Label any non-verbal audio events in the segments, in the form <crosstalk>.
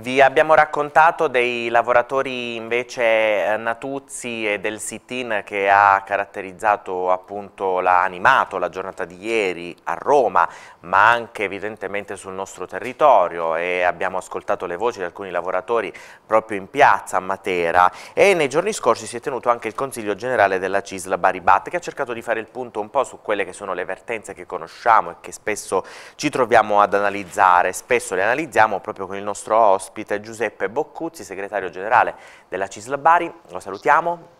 Vi abbiamo raccontato dei lavoratori invece eh, Natuzzi e del sit-in che ha caratterizzato appunto, l'ha la giornata di ieri a Roma, ma anche evidentemente sul nostro territorio. E abbiamo ascoltato le voci di alcuni lavoratori proprio in piazza a Matera. E nei giorni scorsi si è tenuto anche il Consiglio Generale della CISL Baribat che ha cercato di fare il punto un po' su quelle che sono le vertenze che conosciamo e che spesso ci troviamo ad analizzare, spesso le analizziamo proprio con il nostro ospite ospite Giuseppe Boccuzzi, segretario generale della CISL Bari. Lo salutiamo.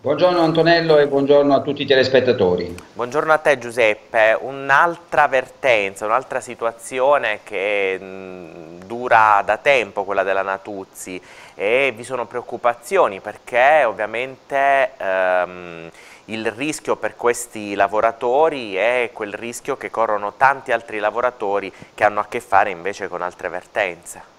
Buongiorno Antonello e buongiorno a tutti i telespettatori. Buongiorno a te Giuseppe, un'altra vertenza, un'altra situazione che mh, dura da tempo, quella della Natuzzi e vi sono preoccupazioni perché ovviamente ehm, il rischio per questi lavoratori è quel rischio che corrono tanti altri lavoratori che hanno a che fare invece con altre vertenze.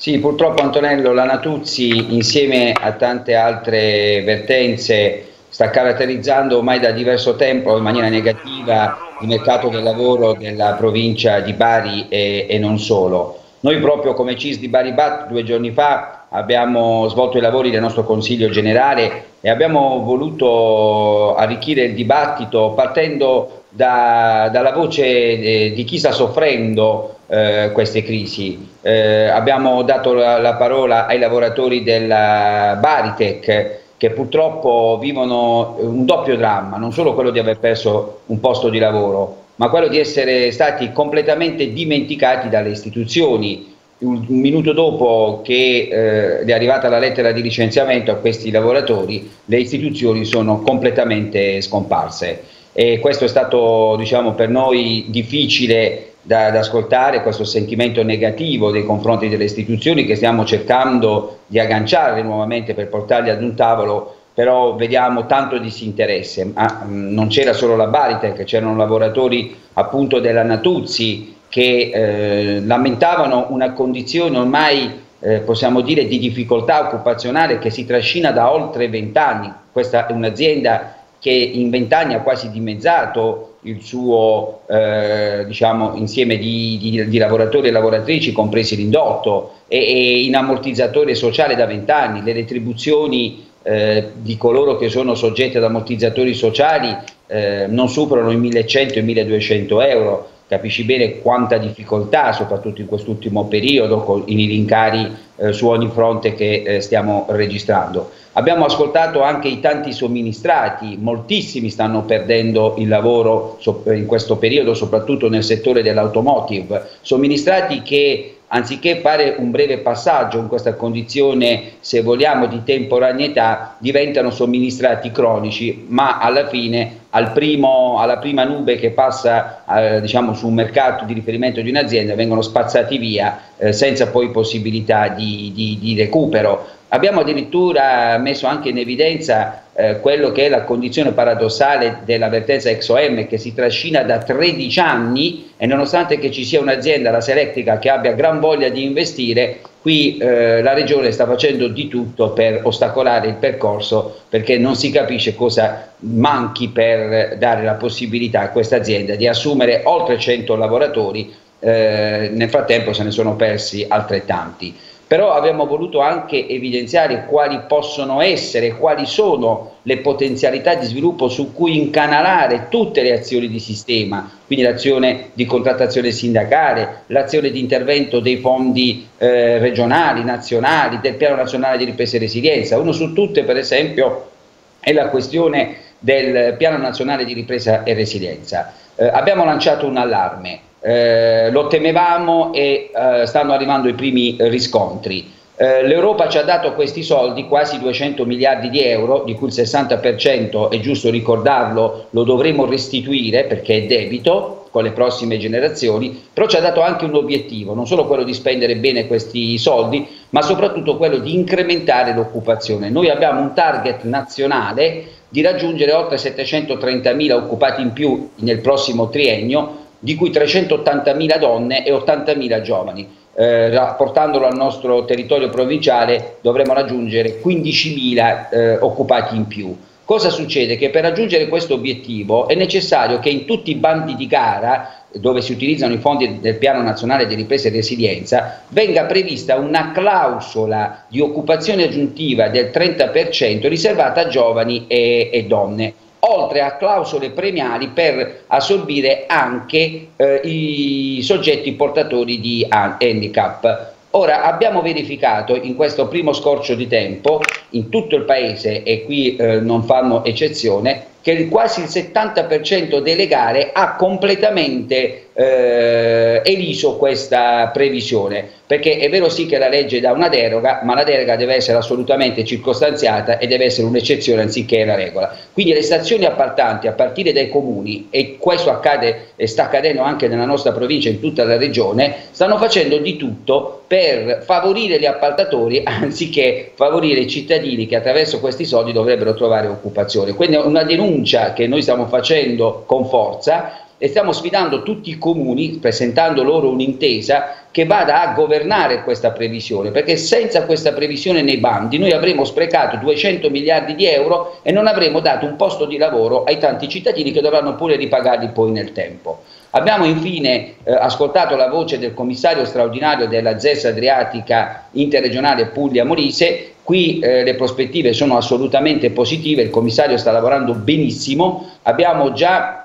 Sì, purtroppo Antonello, la Natuzzi insieme a tante altre vertenze sta caratterizzando ormai da diverso tempo in maniera negativa il mercato del lavoro della provincia di Bari e, e non solo. Noi proprio come CIS di Bari Bat due giorni fa abbiamo svolto i lavori del nostro Consiglio Generale e abbiamo voluto arricchire il dibattito partendo da, dalla voce eh, di chi sta soffrendo eh, queste crisi. Eh, abbiamo dato la, la, parola ai lavoratori della Baritech che purtroppo vivono un doppio dramma, non solo quello di aver perso un posto di lavoro, ma quello di essere stati completamente dimenticati dalle istituzioni. Un, minuto dopo che eh, è arrivata la lettera di licenziamento a questi lavoratori, le istituzioni sono completamente scomparse e questo è stato diciamo, per noi difficile da, da, ascoltare questo sentimento negativo nei confronti delle istituzioni che stiamo cercando di agganciare nuovamente per portarli ad un tavolo però vediamo tanto disinteresse, mm, non c'era solo la Baritec, c'erano lavoratori appunto della Natuzzi che eh, lamentavano una condizione ormai eh, possiamo dire di difficoltà occupazionale che si trascina da oltre vent'anni, questa è un'azienda che in vent'anni ha quasi dimezzato il suo eh, diciamo, insieme di, di, di, lavoratori e lavoratrici, compresi l'indotto, e, e in ammortizzatore sociale da vent'anni, le retribuzioni eh, di coloro che sono soggetti ad ammortizzatori sociali eh, non superano i 1100 e 1200 euro, capisci bene quanta difficoltà, soprattutto in quest'ultimo periodo, con i rincari eh, su ogni fronte che eh, stiamo registrando. Abbiamo ascoltato anche i tanti somministrati, moltissimi stanno perdendo il lavoro in questo periodo, soprattutto nel settore dell'automotive, somministrati che anziché fare un breve passaggio in questa condizione, se vogliamo, di temporaneità, diventano somministrati cronici, ma alla fine al primo, alla prima nube che passa eh, diciamo, su un mercato di riferimento di un'azienda vengono spazzati via eh, senza poi possibilità di, di, di recupero. Abbiamo addirittura messo anche in evidenza eh, quello che è la condizione paradossale dell'avvertenza XOM che si trascina da 13 anni e nonostante che ci sia un'azienda, la Selectrica, che abbia gran voglia di investire, qui eh, la Regione sta facendo di tutto per ostacolare il percorso perché non si capisce cosa manchi per dare la possibilità a questa azienda di assumere oltre 100 lavoratori, eh, nel frattempo se ne sono persi altrettanti però abbiamo voluto anche evidenziare quali possono essere, quali sono le potenzialità di sviluppo su cui incanalare tutte le azioni di sistema, quindi l'azione di contrattazione sindacale, l'azione di intervento dei fondi eh, regionali, nazionali, del piano nazionale di ripresa e resilienza. Uno su tutte per esempio è la questione del piano nazionale di ripresa e resilienza. Eh, abbiamo lanciato un allarme, eh, lo temevamo e eh, stanno arrivando i primi riscontri. Eh, L'Europa ci ha dato questi soldi, quasi 200 miliardi di euro, di cui il 60% è giusto ricordarlo, lo dovremo restituire perché è debito con le prossime generazioni, però ci ha dato anche un obiettivo, non solo quello di spendere bene questi soldi, ma soprattutto quello di incrementare l'occupazione. Noi abbiamo un target nazionale di raggiungere oltre 730 mila occupati in più nel prossimo triennio, di cui 380.000 donne e 80.000 giovani. Eh, portandolo al nostro territorio provinciale dovremo raggiungere 15.000 eh, occupati in più. Cosa succede? Che per raggiungere questo obiettivo è necessario che in tutti i bandi di gara dove si utilizzano i fondi del Piano Nazionale di Ripresa e Resilienza, venga prevista una clausola di occupazione aggiuntiva del 30% riservata a giovani e, e donne oltre a clausole premiali per assorbire anche eh, i soggetti portatori di handicap. Ora abbiamo verificato in questo primo scorcio di tempo in tutto il paese e qui eh, non fanno eccezione che quasi il 70% delle gare ha completamente eh, eliso questa previsione, perché è vero sì che la legge dà una deroga, ma la deroga deve essere assolutamente circostanziata e deve essere un'eccezione anziché la regola. Quindi le stazioni appaltanti a partire dai comuni, e questo accade e sta accadendo anche nella nostra provincia in tutta la regione, stanno facendo di tutto per favorire gli appaltatori <laughs> anziché favorire i cittadini che attraverso questi soldi dovrebbero trovare occupazione. Quindi è una denuncia che noi stiamo facendo con forza e stiamo sfidando tutti i comuni, presentando loro un'intesa che vada a governare questa previsione, perché senza questa previsione nei bandi noi avremo sprecato 200 miliardi di euro e non avremo dato un posto di lavoro ai tanti cittadini che dovranno pure ripagarli poi nel tempo. Abbiamo infine eh, ascoltato la voce del commissario straordinario della ZES Adriatica interregionale Puglia-Molise, qui eh, le prospettive sono assolutamente positive, il commissario sta lavorando benissimo, abbiamo già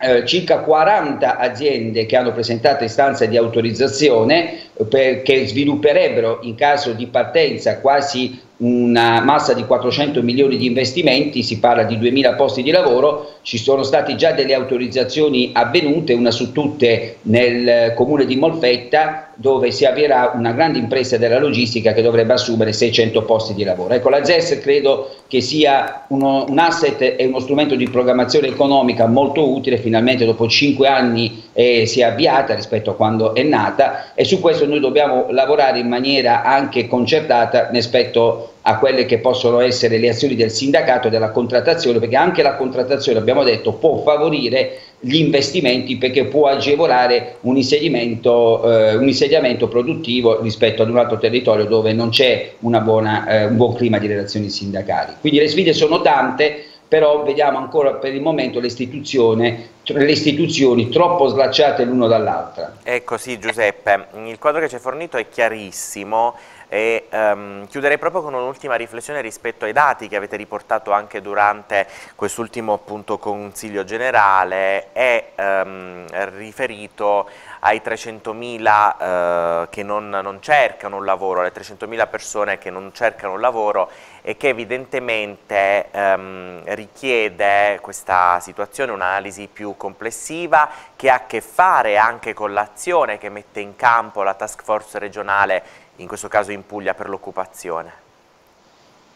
eh, circa 40 aziende che hanno presentato istanza di autorizzazione eh, per, che svilupperebbero in caso di partenza quasi una massa di 400 milioni di investimenti, si parla di 2000 posti di lavoro, ci sono state già delle autorizzazioni avvenute, una su tutte nel comune di Molfetta, dove si avvierà una grande impresa della logistica che dovrebbe assumere 600 posti di lavoro. Ecco, la ZES credo che sia uno, un asset e uno strumento di programmazione economica molto utile, finalmente dopo 5 anni eh, si è avviata rispetto a quando è nata e su questo noi dobbiamo lavorare in maniera anche concertata rispetto a quelle che possono essere le azioni del sindacato e della contrattazione, perché anche la contrattazione, abbiamo detto, può favorire gli investimenti perché può agevolare un insediamento, eh, un insediamento produttivo rispetto ad un altro territorio dove non c'è eh, un buon clima di relazioni sindacali. Quindi le sfide sono tante, però vediamo ancora per il momento le istituzioni, le istituzioni troppo slacciate l'uno dall'altra. Ecco sì Giuseppe, il quadro che ci hai fornito è chiarissimo e um, chiuderei proprio con un'ultima riflessione rispetto ai dati che avete riportato anche durante quest'ultimo consiglio generale. E um, riferito ai 300.000 uh, che non, non, cercano un lavoro, alle 300.000 persone che non cercano un lavoro e che evidentemente um, richiede questa situazione un'analisi più complessiva che ha a che fare anche con l'azione che mette in campo la task force regionale in questo caso in Puglia per l'occupazione?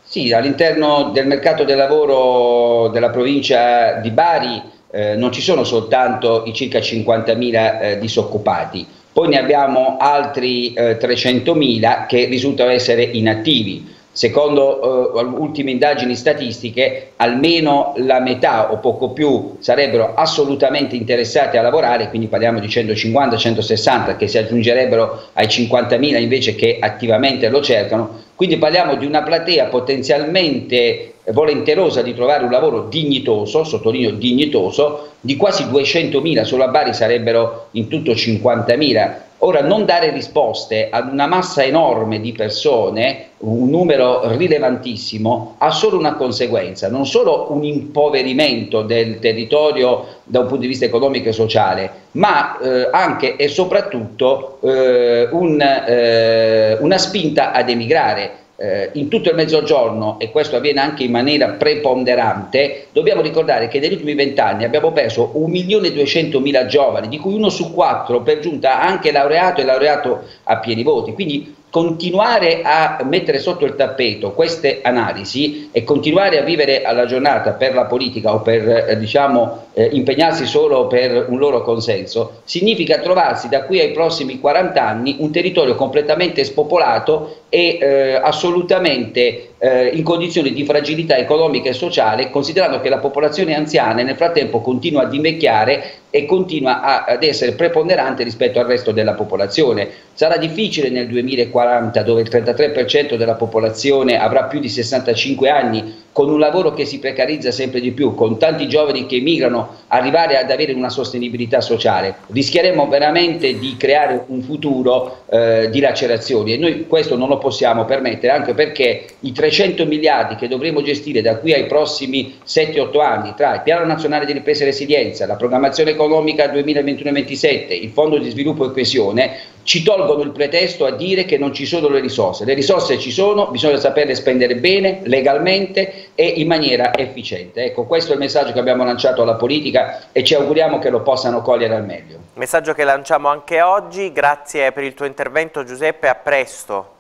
Sì, all'interno del mercato del lavoro della provincia di Bari eh, non ci sono soltanto i circa 50.000 eh, disoccupati, poi ne abbiamo altri eh, 300.000 che risultano essere inattivi. Secondo eh, ultime indagini statistiche, almeno la metà o poco più sarebbero assolutamente interessati a lavorare, quindi parliamo di 150-160 che si aggiungerebbero ai 50.000 invece che attivamente lo cercano, quindi parliamo di una platea potenzialmente volenterosa di trovare un lavoro dignitoso, sottolineo dignitoso, di quasi 200.000, solo a Bari sarebbero in tutto 50.000 Ora, non dare risposte ad una massa enorme di persone, un numero rilevantissimo, ha solo una conseguenza, non solo un impoverimento del territorio da un punto di vista economico e sociale, ma eh, anche e soprattutto eh, un, eh, una spinta ad emigrare eh, in tutto il mezzogiorno, e questo avviene anche in maniera preponderante, dobbiamo ricordare che negli ultimi vent'anni abbiamo perso 1.200.000 giovani, di cui uno su quattro per giunta anche laureato e laureato a pieni voti. Quindi continuare a mettere sotto il tappeto queste analisi e continuare a vivere alla giornata per la politica o per eh, diciamo, eh, impegnarsi solo per un loro consenso significa trovarsi da qui ai prossimi 40 anni un territorio completamente spopolato e eh, assolutamente eh, in condizioni di fragilità economica e sociale, considerando che la popolazione anziana nel frattempo continua ad invecchiare e continua a, ad essere preponderante rispetto al resto della popolazione. Sarà difficile nel 2040, dove il 33% della popolazione avrà più di 65 anni, con un lavoro che si precarizza sempre di più, con tanti giovani che emigrano, arrivare ad avere una sostenibilità sociale. Rischieremo veramente di creare un futuro eh, di lacerazioni e noi questo non lo possiamo permettere, anche perché i 300 miliardi che dovremo gestire da qui ai prossimi 7-8 anni, tra il Piano Nazionale di Ripresa e Resilienza, la programmazione economica 2021-27, il Fondo di Sviluppo e Coesione, ci tolgono il pretesto a dire che non ci sono le risorse. Le risorse ci sono, bisogna saperle spendere bene, legalmente e in maniera efficiente. Ecco, questo è il messaggio che abbiamo lanciato alla politica e ci auguriamo che lo possano cogliere al meglio. Messaggio che lanciamo anche oggi, grazie per il tuo intervento Giuseppe, a presto.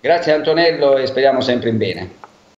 Grazie Antonello e speriamo sempre in bene.